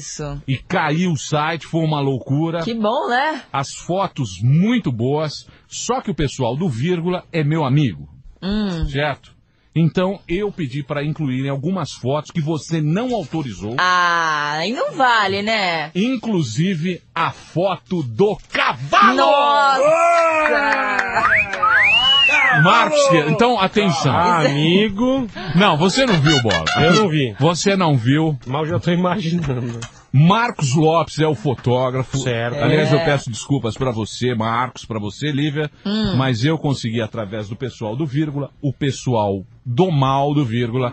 Isso. E caiu o site, foi uma loucura. Que bom, né? As fotos muito boas, só que o pessoal do vírgula é meu amigo, Hum. certo? Então eu pedi para incluírem algumas fotos que você não autorizou, Ah, aí não vale, né? inclusive a foto do cavalo. Nossa! Marcos, então atenção. Amigo, Não, você não viu, Bola. eu não vi. Você não viu. Mas eu já tô imaginando. Marcos Lopes é o fotógrafo. Certo. Aliás, É. eu peço desculpas pra você, Marcos, pra você, Lívia, Hum. mas eu consegui através do pessoal do vírgula, o pessoal do mal do vírgula,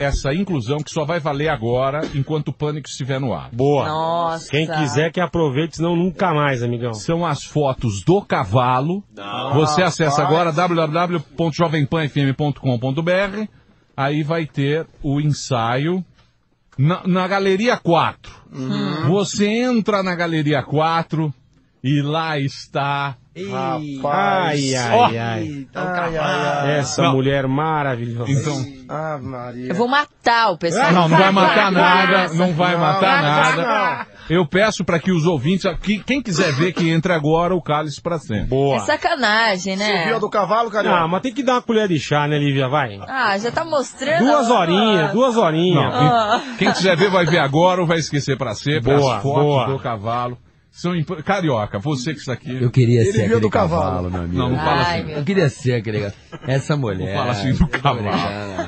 essa inclusão que só vai valer agora enquanto o pânico estiver no ar. Boa. Nossa. Quem quiser que aproveite, senão nunca mais, amigão. São as fotos do cavalo. Você acessa agora www.jovempanfm.com.br. Aí vai ter o ensaio na, na Galeria 4. Você entra na Galeria 4 e lá está. Ai, ai, ai. Essa Não. mulher maravilhosa. Então, Ah, Maria. Eu vou matar o pessoal. não, não vai matar nada, não vai Não, matar não, nada. Eu peço para que os ouvintes, que, quem quiser ver, que entre agora o cálice para sempre. Boa. É sacanagem, né? do cavalo, Carioca? Ah, mas tem que dar uma colher de chá, né, Lívia? Vai. Ah, já tá mostrando. Duas horinhas, duas horinhas. Ah. Quem, quem quiser ver vai ver agora ou vai esquecer para sempre Boa, as fotos boa. do cavalo. São imp... Carioca, você que está aqui. Eu queria Ele ser viu aquele do cavalo. cavalo, meu amigo. Não, não fala Ai, assim. Eu queria ser aquele... Essa mulher. Não fala assim do cavalo.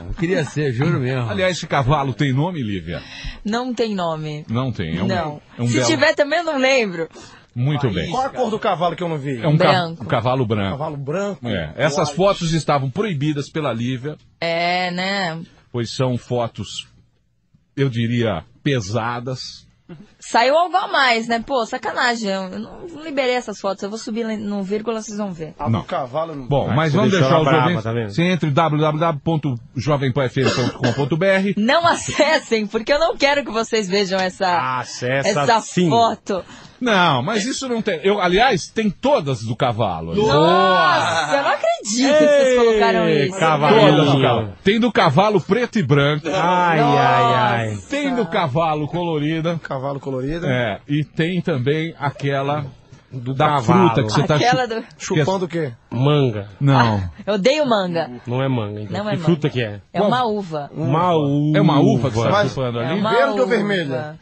Eu queria ser, juro mesmo. Aliás, esse cavalo tem nome, Lívia? Não tem nome. Não tem. É um, não. É um Se belo... tiver também eu não lembro. Muito bem. Qual a cor do cavalo que eu não vi? É um, ca- Branco. um cavalo branco. Cavalo branco. É. Essas White. fotos estavam proibidas pela Lívia, É, né? pois são fotos, eu diria, pesadas. Saiu algo a mais, né? Pô, sacanagem. Eu não não liberei essas fotos. Eu vou subir no vírgula, vocês vão ver. A Não. cavalo não Bom, Ah, mas você vamos deixar os ouvintes. tá vendo? Você entra em www.jovempanfm.com.br. Não acessem, porque eu não quero que vocês vejam essa, Acessa essa sim. foto. Não, mas isso não tem. Eu, aliás, tem todas do cavalo. Nossa, eu não acredito que vocês colocaram Ei, isso. cavalinho. Todas do cavalo. Tem do cavalo preto e branco. Ai, ai, ai. Tem do cavalo colorida. Cavalo colorido. É, e tem também aquela Do da cavalo. fruta que você tá Aquela chu- do... Chupando o quê? Manga. Não. Eu odeio manga. Não é manga, então. Não é que manga. fruta que é? É uma uva. Uma uva. É uma uva que você tá Mas- chupando É ali? verde ou vermelha?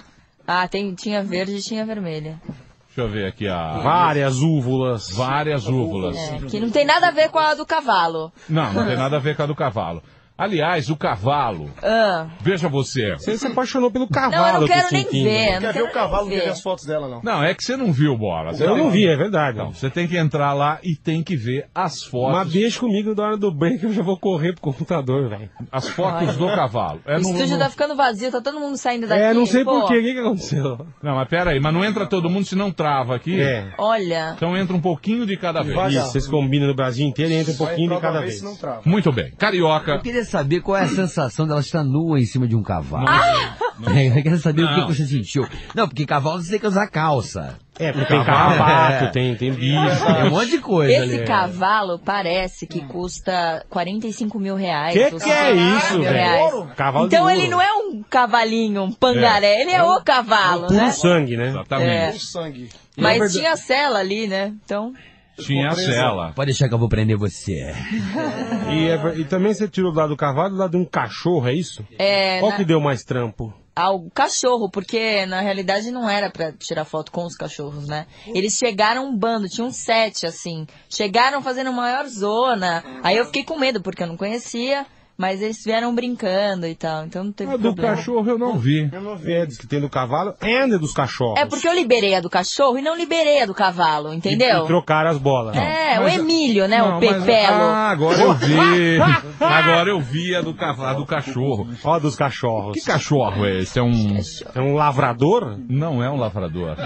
Ah, tem, tinha verde e tinha vermelha. Deixa eu ver aqui a. Várias úvulas. Várias úvulas. É, que não tem nada a ver com a do cavalo. Não, não tem nada a ver com a do cavalo. Aliás, o cavalo, Ah. veja você. Você se apaixonou pelo Não, cavalo. eu não quero nem ver. eu Quer Não ver quero o cavalo, não quer ver ver. as fotos dela, não. Não, é que você não viu, Bola. Você Eu não vi, é verdade. Não, você tem que entrar lá e tem que ver as fotos. Mas deixa comigo na hora do break, eu já vou correr pro computador, velho. As fotos do cavalo. É O no- estúdio no- tá ficando vazio, tá todo mundo saindo daqui. É, não sei pô. porquê. O que, que aconteceu? Não, mas pera aí, mas não entra todo mundo se não trava aqui. É. Olha, Então entra um pouquinho de cada vez. Isso, vocês combinam no Brasil inteiro e entra um pouquinho de cada vez. se não trava. Muito bem. Carioca. Eu queria saber qual é a sensação dela estar nua em cima de um cavalo. Eu quero saber o que Não. que você sentiu. Não, porque cavalo você tem que usar calça. É, porque tem carrapato, tem, tem bicho. Tem um monte de coisa esse ali. cavalo parece que custa 45 mil reais. Que que é 50 isso, mil velho? reais. Cavalo Então ele não é um cavalinho, um pangaré, ele é, o cavalo, Puro né? sangue, né? Exatamente. O sangue. Mas tinha cela ali, né? Então, Tinha a cela. Pode deixar que eu vou prender você. E, é e também você tirou do lado do cavalo do lado de um cachorro, é isso? é Qual na- que deu mais trampo? ao cachorro, porque na realidade não era pra tirar foto com os cachorros, né? Eles chegaram um bando, tinha um sete, assim. Chegaram fazendo maior zona. Aí eu fiquei com medo, porque eu não conhecia. Mas eles vieram brincando e tal, então não teve A do problema. cachorro eu não vi. Eu não vi. É, diz que tem do cavalo e dos cachorros. É porque eu liberei a do cachorro e não liberei a do cavalo, entendeu? E, e trocaram as bolas. É, Mas- o Emílio, né? Não, o mas- Pepelo. Ah, agora eu vi. Agora eu vi a do, cavalo, a do cachorro. Ó dos cachorros. Que cachorro é esse? É um. É um lavrador? Não é um lavrador.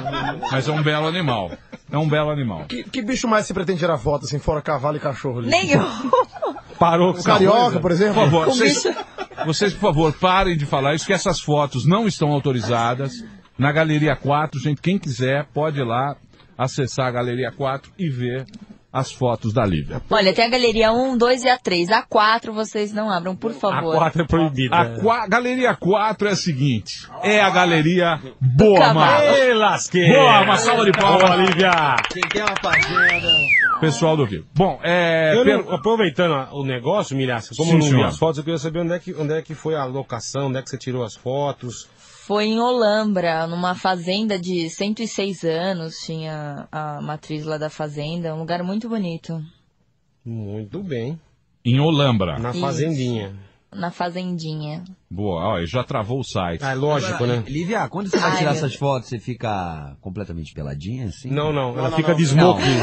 Mas é um belo animal. É um belo animal. Que, que bicho mais você pretende tirar foto, assim, fora cavalo e cachorro? ali? Nenhum. Parou carioca, por exemplo? Por favor, vocês, vocês, por favor, parem de falar isso, que essas fotos não estão autorizadas. Na Galeria 4, gente, quem quiser pode ir lá acessar a Galeria 4 e ver as fotos da Lívia. Olha, tem a galeria 1, 2 e a 3. A 4 vocês não abram, por A favor. 4 é proibida. A qua- galeria 4 é a seguinte: é a galeria Boa. Mar. Ei, lasqueira. Boa, uma salva de palmas. Lívia. Quem tem uma fazenda. Pessoal do Rio. Bom, é. Eu não- aproveitando o negócio, Milhaça, como Sim, não vi as fotos, eu queria saber onde é, que, onde é que foi a locação, onde é que você tirou as fotos. Foi em Olambra, numa fazenda de 106 anos, tinha a matriz lá da fazenda, um lugar muito bonito. Muito bem. Em Olambra. Na Isso. Na fazendinha. Boa, olha, já travou o site. Ah, é lógico, né? Lívia, quando você vai Ai, tirar meu essas fotos, você fica completamente peladinha, assim? Não, não, ela não, fica não. de smoking.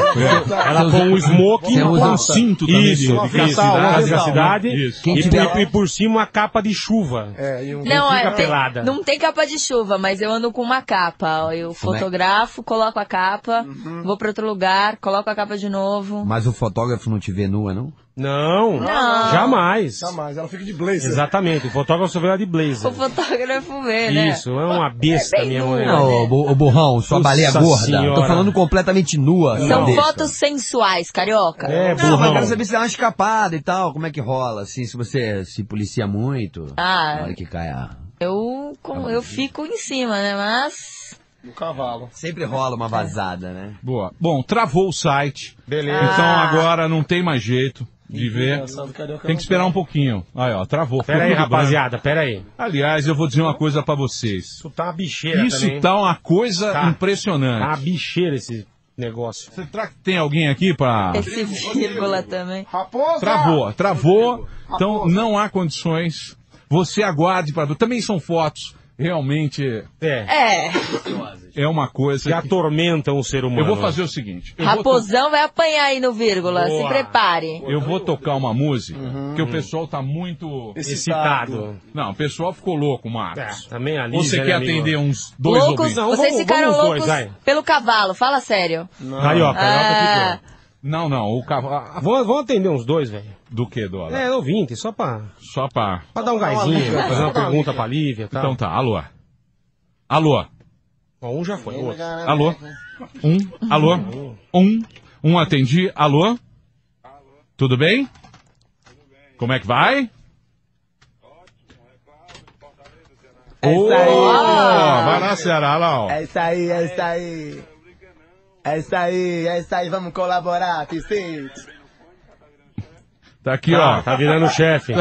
Não. Ela põe um smoking. Você usa um Isso, cinto também Isso, felicidade, Natal, cidade. Isso. E, por- e por cima uma capa de chuva. É, e um... Não, fica é, tem- pelada. não tem capa de chuva, mas eu ando com uma capa. ó. Eu Como é? fotografo, coloco a capa, Uhum. vou pra outro lugar, coloco a capa de novo. Mas o fotógrafo não te vê nua, não? Não, Não. jamais. Jamais, ela fica de blazer. Exatamente, o fotógrafo só vê ela de blazer. O fotógrafo vê, né? Isso, é uma besta, É minha mulher. Não, ô, bu- ô burrão, sua Nossa baleia gorda. senhora. Tô falando completamente nua. São fotos sensuais, carioca. É, Não, mas eu burrão. quero saber se dá uma escapada e tal. Como é que rola, assim, se você se policia muito? Ah. Na hora que cai a... Eu, com- eu fico em cima, né? Mas. No cavalo. Sempre rola uma vazada, né? Boa. Bom, travou o site. Beleza. Então agora não tem mais jeito de ver. Tem que esperar um pouquinho. Aí, ó, travou. Pera aí, rapaziada, pera aí. Aliás, eu vou dizer uma coisa pra vocês. Isso tá uma bicheira Isso também. tá uma coisa Tá. Tá uma impressionante. bicheira esse negócio. Será que tem alguém aqui pra... Esse vírgula também. Raposa! Travou, travou. Então não há condições. Você aguarde para ver. Também são fotos. Realmente É, É, é uma coisa. que- atormentam o ser humano. Eu vou fazer o seguinte. Eu vou, to- raposão vai apanhar aí no vírgula. Boa. Se prepare. eu vou tocar uma música que o pessoal tá muito. Excitado. Não, o pessoal ficou louco, É, Marcos. também ali. Você né, quer amigo? atender uns dois loucos, ouvintes? Não, vocês vamos- ficaram vamos dois, loucos vai. pelo cavalo. Fala sério. Carioca, Ah. carioca ficou. Não, não, o cavalo. Vamos, vamos atender uns dois, velho. Do que, Dólar? É, ouvinte, só pra, Só pra. pra dar um gásinho, fazer uma pergunta pra Lívia e tal. Então tá, alô. Alô. Ó, um já foi, outro. Alô? Um, alô? Um, um atendi, alô? Tudo bem? Como é que vai? É isso aí. Vai lá, Ceará, lá, ó. É isso aí, é isso aí. É isso aí, é isso aí, vamos colaborar, Piscite. Tá aqui, Ah, ó. tá virando chefe.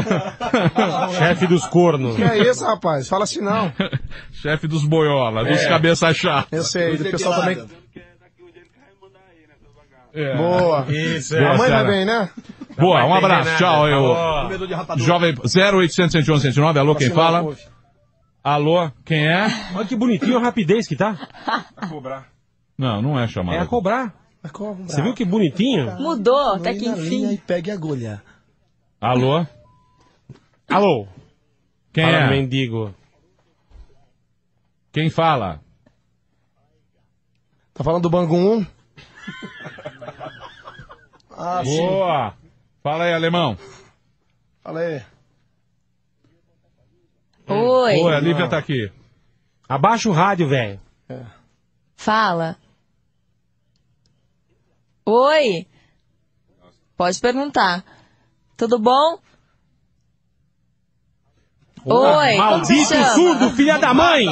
chefe dos cornos. Que é isso, rapaz? Fala assim não. Chefe dos boiola, dos cabeça chata. Eu sei, do pessoal também. É. Boa. Isso, Boa, A mãe vai bem, né? Boa, um vai entender abraço, nada. tchau. Eu, Falou. jovem 0800 111 109, alô, quem fala? Alô, quem é? Olha que bonitinho a rapidez que tá. Não, não é chamada. É a cobrar. Mas como, Você viu que bonitinho? Mudou, até que enfim. E pegue a agulha. Alô, Alô? quem Fala, é? mendigo. Quem fala? Tá falando do Bangu 1? Ah, sim. Boa. Fala aí, alemão. Fala aí. Oi, Oi, a Lívia tá aqui. Abaixa o rádio, velho. fala. Oi. Pode perguntar. Tudo bom? Oi, Maldito surdo, filha da mãe!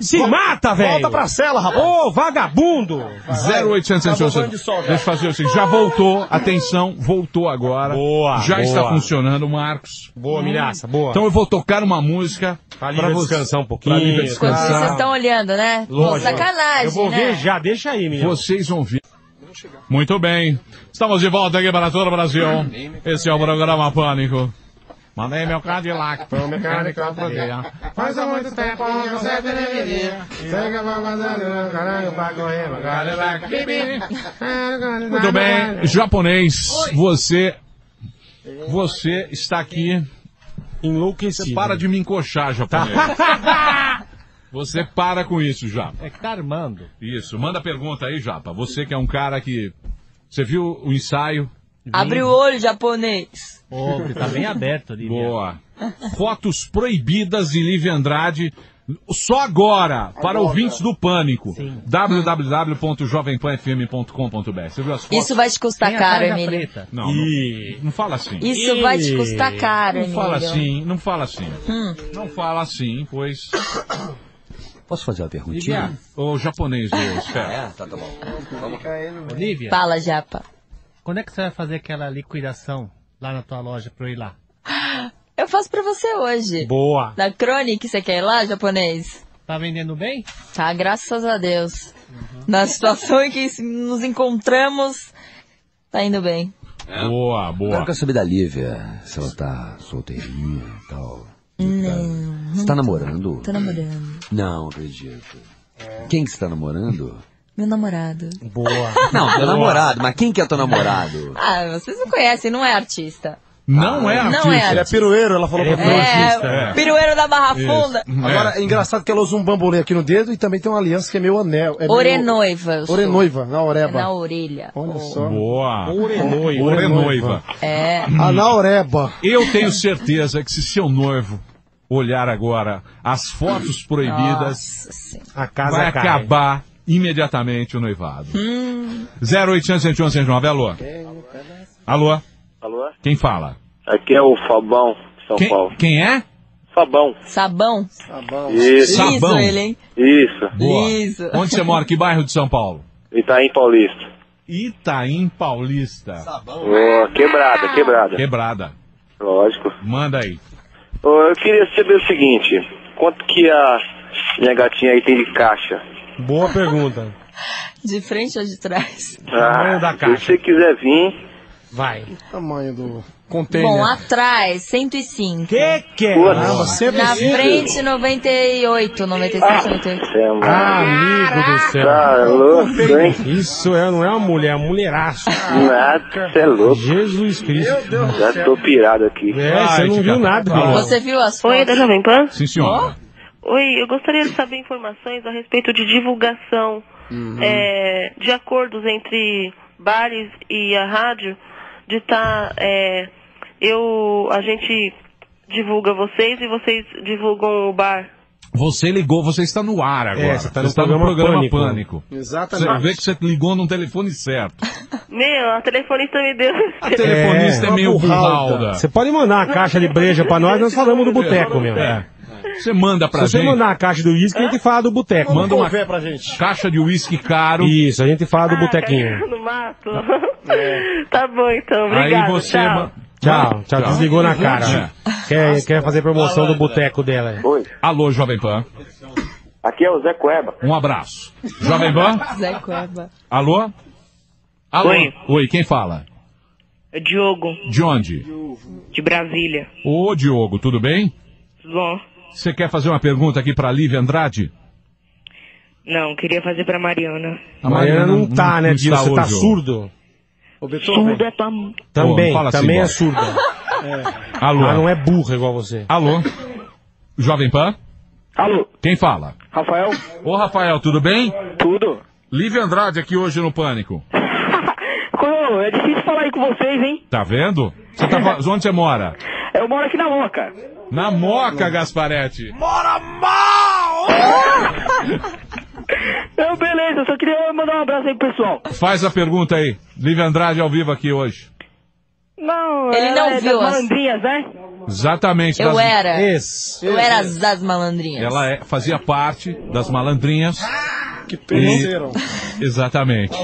Se mata, velho! Volta pra cela, rapaz. Ô, vagabundo! 0800 111. Deixa eu fazer o seguinte, já voltou, atenção, voltou agora. Boa, Já boa. está funcionando, Marcos. Boa, milhaça, boa. Então eu vou tocar uma música Pra Lívia você- descansar um pouquinho. pra descansar. vocês estão olhando, né? Lógico. sacanagem, Eu vou né? ver já, deixa aí, menino. Vocês vão ver. Muito bem. Estamos de volta aqui para todo o Brasil. Esse é o programa Pânico. Mandei meu Cadillac pro mecânico outro dia. Faz há muito tempo que você deveria. Muito bem, japonês, você. Você está aqui. Enlouquecido. Você para de me encoxar, japonês. Você para com isso, Japa. É que tá armando. Isso, manda pergunta aí, Japa. Você que é um cara que. Você viu o ensaio? Abre o olho, japonês. Ô, tá bem aberto ali. Boa. Fotos proibidas de Lívia Andrade Só agora, para ouvintes do Pânico, www.jovempanfm.com.br. Você viu as fotos? Isso vai te custar caro, Emílio. Não, não, não fala assim. Isso vai te custar caro, Não Emílio. fala assim, não fala assim. Hum. Não fala assim, pois. Posso fazer uma perguntinha? O japonês do. É, tá, tá bom. Olivia, Fala, Japa. quando é que você vai fazer aquela liquidação lá na tua loja pra eu ir lá? Eu faço pra você hoje. Boa. Da Chronic, você quer ir lá, japonês? Tá vendendo bem? Tá, graças a Deus. Na situação em que nos encontramos, tá indo bem. Boa, Agora eu boa. quero saber da Lívia, se ela tá solteirinha e tal. Não, Você tá namorando? tô namorando. Não, acredito. Quem que você tá namorando? Meu namorado. Boa. Não, teu namorado, mas quem que é teu namorado? Ah, vocês não conhecem, não é artista. Não é artista. Não é Ele é artista. pirueiro, ela falou pra mim. É, pirueiro da Barra Funda. Agora, é engraçado que ela usa um bambolê aqui no dedo e também tem uma aliança que é meio anel. É meio- Orenoiva. sou. Orenoiva, na É oreba. na orelha. Olha só. Boa. Orenoiva. Orenoiva. É. Ah, na oreba. Eu tenho certeza que se seu noivo olhar agora as fotos proibidas, Nossa. A casa vai cai. acabar imediatamente o noivado. Hum. 0800 111 109, alô? Alô? Alô? Quem fala? Aqui é o Fabão, de São Quem, Paulo. quem é? Fabão. Sabão. Isso. Sabão. Liso ele, hein? Isso. Boa. Liso. Onde você mora? Que bairro de São Paulo? Itaim Paulista. Itaim Paulista. Ô, quebrada, quebrada. Quebrada. Lógico. Manda aí. Ô, eu queria saber o seguinte. Quanto que a minha gatinha aí tem de caixa? Boa pergunta. De frente ou de trás? Tamanho da se caixa. você quiser vir, Vai. Tamanho do container. Bom, atrás, 105. Que que é? Caramba, sempre Na assim. frente, 98, 97, 98. você é uma... Amigo do céu. Tá louco, hein? Isso é, não é uma mulher, é uma mulheraça. Nada, você é louco. Jesus Cristo. Já tô pirado aqui. É, Ai, você não viu nada. Irmão. Você viu as Oi, da fotos? Jovem Pan? Sim, senhora. Oi, eu gostaria de saber informações a respeito de divulgação é, de acordos entre bares e a rádio, de estar. eu, a gente divulga vocês e vocês divulgam o bar. Você ligou, você está no ar agora. É, você tá no no programa programa Pânico. Pânico. Você Exatamente. vê que você ligou num telefone certo. Meu, a telefonista me deu. A telefonista é, É, meio burralda. burralda. Você pode mandar uma caixa de breja pra nós, nós falamos do boteco, meu. É. Você manda pra Se você gente mandar uma caixa do uísque, a gente fala do boteco. Manda uma- pra gente. caixa de uísque caro. Isso, a gente fala do Ah, botequinho. no mato. tá bom, então. Obrigada. Aí você... tchau. ma- Tchau, tchau, desligou na cara. É. Quer, quer fazer promoção do boteco dela. Oi, Alô, Jovem Pan. aqui é o Zé Cueba. Um abraço. Jovem Pan? Zé Cueva. Alô? Alô? Oi. Oi, quem fala? É Diogo, De onde? de Brasília. Ô, Diogo, tudo bem? Tudo bom? Você quer fazer uma pergunta aqui pra Lívia Andrade? Não, queria fazer pra Mariana. A Mariana não tá, né, Dilo? Você tá surdo? Ô. Surdo é tua... Também, fala assim, também é surda. Alô? Ela não é burra igual você. Alô? Jovem Pan? Alô, Quem fala? Rafael? Ô, Rafael, tudo bem? Tudo? Lívia Andrade aqui hoje no Pânico. É difícil falar aí com vocês, hein? Tá vendo? Você tá, onde você mora? Eu moro aqui na Moca. Na Moca, Gasparetti. Não, beleza, eu só queria mandar um abraço aí pro pessoal. Faz a pergunta aí. Lívia Andrade ao vivo aqui hoje. Não, Ele não é viu das as- malandrinhas, né? Exatamente. Eu das- era. Esse. Eu era das malandrinhas. Ela é- fazia parte das malandrinhas. Que penseram. Exatamente.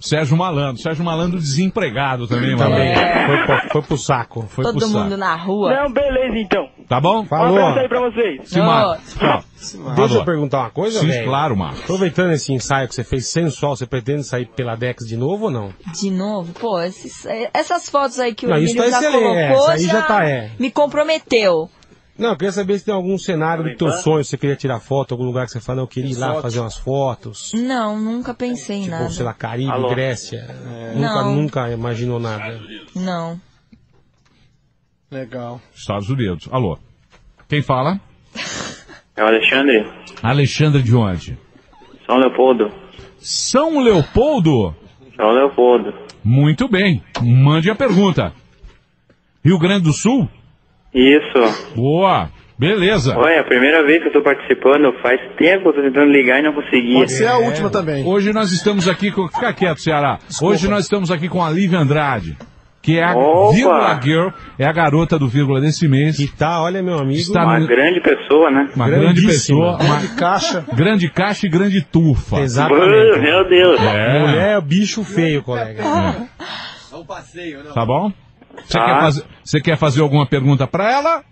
Sérgio Malandro. Sérgio Malandro desempregado também, Também. Malandro. Foi, pro- foi pro saco. Foi pro Todo saco. mundo na rua. Não, beleza então. Tá bom? Falou. pra vocês. Se ma- Ô, Tchau. Deixa eu perguntar uma coisa, Sim, velho. claro, Marcos. Aproveitando esse ensaio que você fez sensual, você pretende sair pela Dex de novo ou não? De novo? Pô, esses- essas fotos aí que o Não, Emílio tá já excelente, colocou aí já tá, é. me comprometeu. Não, eu queria saber se tem algum cenário do teu sonho, se você queria tirar foto, algum lugar que você fala, não, eu queria ir lá fazer umas fotos. Não, nunca pensei em Tipo, nada. sei lá, Caribe, Alô? Grécia. Nunca, Não. nunca imaginou nada. Não. Legal. Estados Unidos. Alô. Quem fala? É o Alexandre, Alexandre de onde? São Leopoldo. São Leopoldo? São Leopoldo. Muito bem. Mande a pergunta. Rio Grande do Sul? Isso. Boa. Beleza. Oi, é a primeira vez que eu tô participando, faz tempo que eu tô tentando ligar e não conseguia. Pode ser a última também. Hoje nós estamos aqui com. Fica quieto, Ceará. Hoje nós estamos aqui com a Lívia Andrade. Que é a Opa! vírgula girl, é a garota do vírgula desse mês. Que tá, olha, meu amigo. Está Uma no- grande pessoa, né? Uma grande pessoa, uma De caixa. grande caixa e grande tufa. Exatamente. Meu Deus. É. Mulher é bicho feio, colega. Tá bom? Você, Tá. quer fazer, você quer fazer alguma pergunta pra ela?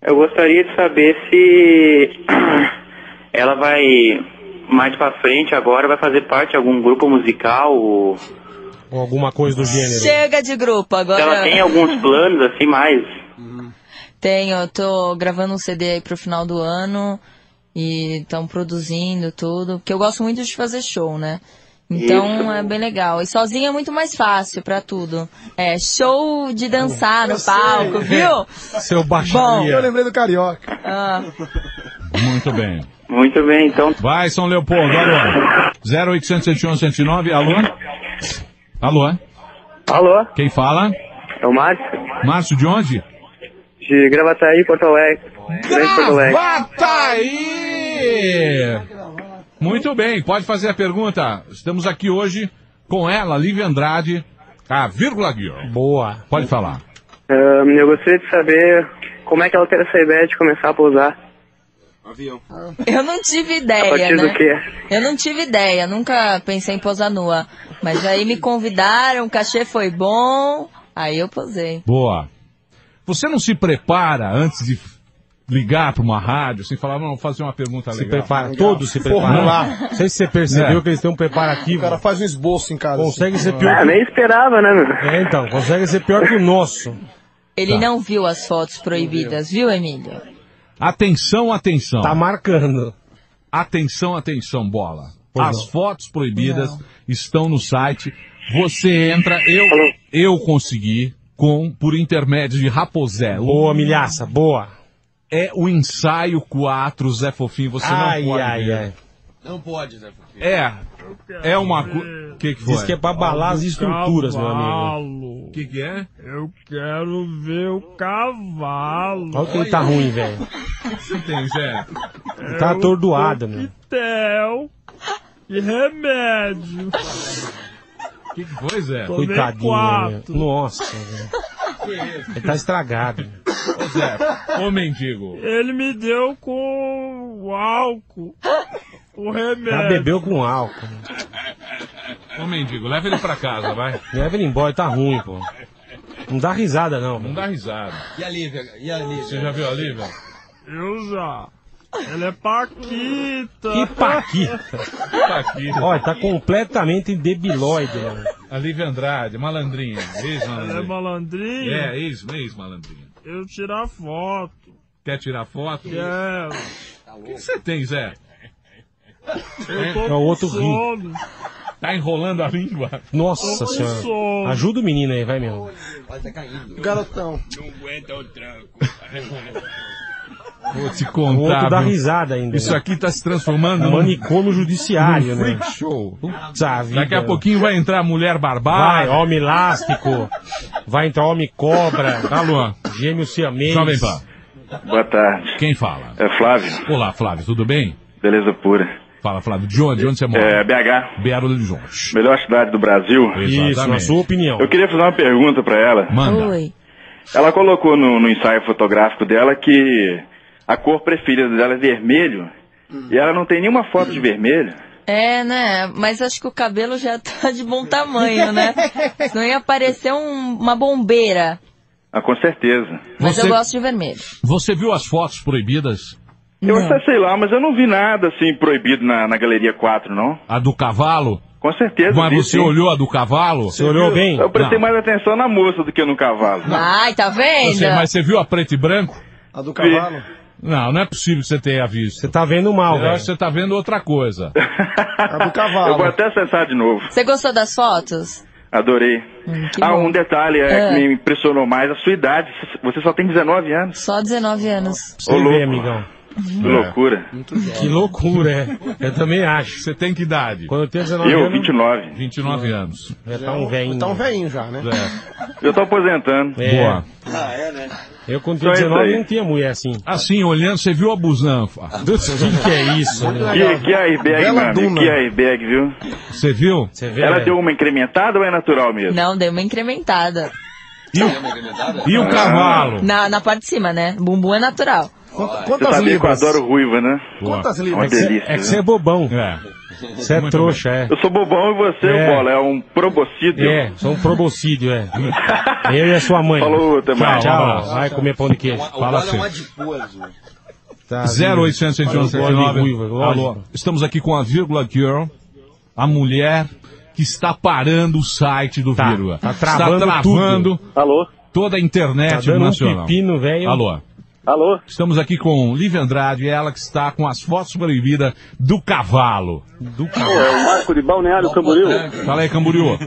Eu gostaria de saber se ela vai mais pra frente agora vai fazer parte de algum grupo musical ou Ou alguma coisa do gênero. Chega de grupo, se ela agora tem alguns planos assim mais. tenho, eu tô gravando um CD aí pro final do ano e estão produzindo tudo, porque eu gosto muito de fazer show, né? Então Isso. é bem legal. E sozinha é muito mais fácil pra tudo. É show de dançar no palco, viu? Seu Bom. baixaria. Eu lembrei do Carioca. Ah, Muito bem. Muito bem, então. Vai, São Leopoldo, alô. 0800 111 109, alô? Alô? Alô, Quem fala? é o Márcio, Márcio de onde? de Gravataí, Porto Alegre. Gravataí! Muito bem, pode fazer a pergunta. Estamos aqui hoje com ela, Lívia Andrade, a vírgula girl. Boa. Pode falar. Ahn, eu gostaria de saber como é que ela teve essa ideia de começar a pousar. eu não tive A ideia, partir né? do quê? Eu não tive ideia, nunca pensei em posar nua. Mas aí me convidaram, o cachê foi bom, aí eu posei. Boa. Você não se prepara antes de ligar para uma rádio, assim, falar, não, vou fazer uma pergunta Se legal. prepara, todos se preparam. Formular. Não sei se você percebeu É. que eles têm um O preparativo. cara faz um esboço em casa. Consegue assim. ser pior Ah, que... nem esperava, né, meu? É, então, consegue ser pior que o nosso. Ele Tá. não viu as fotos proibidas, viu, Emílio? Atenção, atenção. Tá marcando. Atenção, atenção, bola. Pois As não. fotos proibidas estão no site. Você entra, eu, eu consegui, com, por intermédio de Raposello. Boa, milhaça, boa. É o ensaio 4, Zé Fofinho. Você ai, não pode ai, ver. ai. É, é uma coisa... O que, que foi? Diz que é pra abalar as estruturas, meu amigo. O que, que é? Eu quero ver o cavalo. Olha o que ele tá ruim, velho. O que você tem, Zé? Ele tá atordoado, meu. Tel e remédio. O que, que foi, Zé? Coitadinho. Nossa, velho. Ele tá estragado. Ô, Zé, ô mendigo. Ele me deu com o álcool. O remédio. Já bebeu com álcool. Ô mendigo, leva ele pra casa, vai. Leva ele embora, tá ruim, pô. Não dá risada, não. Não dá risada. E a Lívia? E a Lívia? Você já viu a Lívia? Eu já. Ela é Paquita. Que paquita. Tá aqui. Olha, tá completamente debilóide, mano. A Lívia Andrade, malandrinha. Ela é malandrinha. É, ex- ex-malandrinha. Eu tirar foto. Quer tirar foto? Quero. O que que você tem, Zé? Eu tô É o com outro rim. sono. Tá enrolando a língua? Nossa senhora. sono. Ajuda o menino aí, vai mesmo. Garotão. Vou te O outro contar. dá risada ainda. Isso né? aqui tá se transformando num, Manicômio judiciário, num né? freak show. Puta vida. Daqui a pouquinho vai entrar mulher Vai, barbada. homem elástico. Vai entrar homem cobra. Tá, Luan? Gêmeo siamês. Jovem Pan. Boa tarde. Quem fala? É Flávio. Olá, Flávio, tudo bem? Beleza pura. Fala, Flávio. De onde? De onde você É, mora? BH, Belo Horizonte. melhor cidade do Brasil. Isso, na sua opinião. Eu queria fazer uma pergunta pra ela. Manda. Oi. Ela colocou no, no ensaio fotográfico dela que a cor preferida dela é vermelho. E ela não tem nenhuma foto de vermelho. É, né? Mas acho que o cabelo já tá de bom tamanho, né? Senão ia parecer um- uma bombeira. Ah, com certeza. Mas Você- eu gosto de vermelho. Você viu as fotos proibidas? Eu Não. até sei lá, mas eu não vi nada assim proibido na, na Galeria 4, não. A do cavalo? Com certeza. Mas vi, você sim. olhou a do cavalo? Você olhou bem? Eu prestei Não. mais atenção na moça do que no cavalo. Ai, tá vendo? Você, mas você viu a preto e branco? A do cavalo. Não, não é possível que você tenha visto. Você tá vendo mal, Eu velho. acho que você tá vendo outra coisa. A do Eu vou cavalo. até acessar de novo. Você gostou das fotos? Adorei. Hum, ah, bom. um detalhe é, É. que me impressionou mais a sua idade. Você só tem 19 anos. Só 19 anos. Ô, vê, louco. amigão. Que loucura. Que loucura, é. Eu também acho. Você tem que idade? Quando eu tenho 19 Eu, anos, 29. 29 anos. já tá um velhinho. Tá um velhinho já, né? É. Eu tô aposentando. É. Boa. Ah, é, né? Eu com 19 Então é isso aí. não tinha mulher assim. Assim, olhando, você viu a busanfa. O que, que é isso? né? Que, que airbag, Bela meu amigo, duna. que airbag, viu? Você viu? Você vê? Ela né? deu uma incrementada ou é natural mesmo? Não, deu uma incrementada. E o cavalo? Na, na parte de cima, né? Bumbum é natural. Quantas sabia que eu libras? adoro ruiva, né? Quantas Uma libras? É que você é bobão. É. Você é Muito trouxa, é. Eu sou bobão e você, É. Bola, é um probocídio. É, sou um probocídio, é. Eu e a sua mãe. Falou, até mais. Tchau, Um tchau. abraço. Vai comer pão de queijo. Fala assim. Tá, 0800 119 Ruiva, lógico. Alô, estamos aqui com a Vírgula Girl, a mulher que está parando o site do Tá, Vírgula. tá está travando travando Alô? toda a Tá internet dando um nacional. pepino, velho. Alô. Alô? Estamos aqui com Lívia Andrade, ela que está com as fotos proibidas do cavalo. Do É caralho. o Marco de Balneário Camboriú. Fala aí, Camboriú.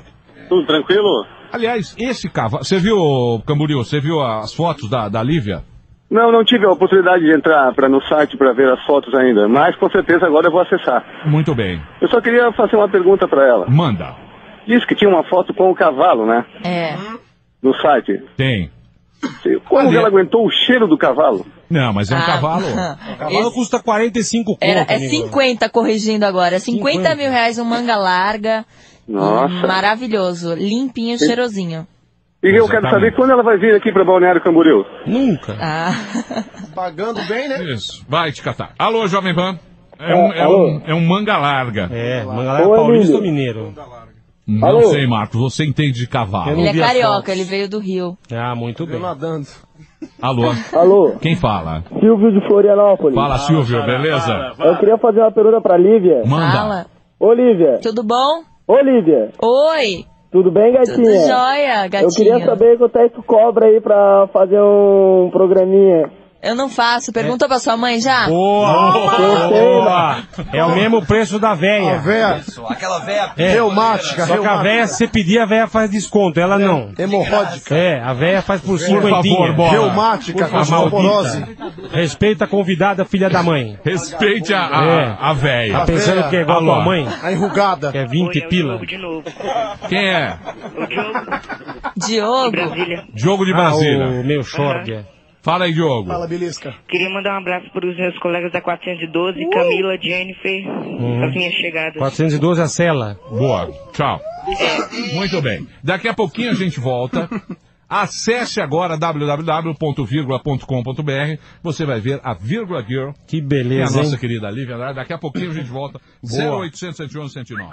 Tudo tranquilo? Aliás, esse cavalo. Você viu, Camboriú, você viu as fotos da, da Lívia? Não, não tive a oportunidade de entrar pra, no site para ver as fotos ainda, mas com certeza agora eu vou acessar. Muito bem. Eu só queria fazer uma pergunta pra ela. Manda. Disse que tinha uma foto com o cavalo, né? É. No site. Tem. Como Ali- que ela aguentou o cheiro do cavalo? Não, mas é um Ah, cavalo. O cavalo custa 45 conto, Era, é amigo. 50 corrigindo agora. 50, 50. mil reais, um manga larga. Nossa. Maravilhoso. Limpinho, cheirosinho. E eu quero saber quando ela vai vir aqui pra Balneário Camboriú. Nunca. Ah. Pagando bem, né? Isso. Vai te catar. Alô, Jovem Pan. É um, é um, é um manga larga. É, manga larga Ô, paulista Emílio. mineiro? Não Alô? sei, Marcos. Você entende de cavalo. Ele é carioca, ele veio do Rio. Ah, muito Eu bem. nadando. Alô. Alô, Quem fala? Silvio de Florianópolis. Fala, Silvio, beleza? Eu queria fazer uma pergunta pra Lívia. Manda. Fala. Ô, Lívia. Tudo bom? Ô, Lívia. Oi. Tudo bem, Tudo jóia, gatinho. Eu queria saber quanto é que tu cobra aí pra fazer um programinha. Eu não faço. Pergunta pra sua mãe já? Boa! Boa! É o mesmo preço da A véia. véia Aquela velha É. reumática, Só que a véia, se você pedir, a véia faz desconto. Ela não. hemorródica, É, a véia faz por cinquentinha. reumática, A osteoporose. Respeita a convidada, filha da mãe. Respeite a, a, É. a véia. Tá pensando que é igual a tua mãe? A enrugada. Que é 20 pila? de novo. Quem é? O Diogo, Diogo. Brasília. Diogo de Ah, Brasília. o meu short. é. Fala aí, Diogo. Fala, belisca. Queria mandar um abraço para os meus colegas da 412, Camila, Jennifer, as minhas chegadas. 412 a cela. Boa. Tchau. Muito bem. Daqui a pouquinho a gente volta. Acesse agora www.virgula.com.br. Você vai ver a Vírgula Girl. Que E a beleza, nossa hein? querida Lívia Andrade. Daqui a pouquinho a gente volta. Boa. 0800 111 109.